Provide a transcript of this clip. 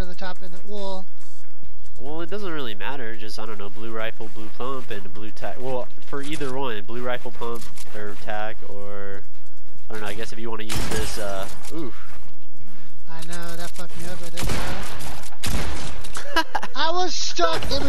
for the top and the well. Well, it doesn't really matter. Just I don't know, blue rifle, blue pump, and blue tack. Well, for either one, blue rifle pump or tack, or I don't know. I guess if you want to use this, uh, oof. I know that fucked me up. I didn't. Uh, I was stuck in.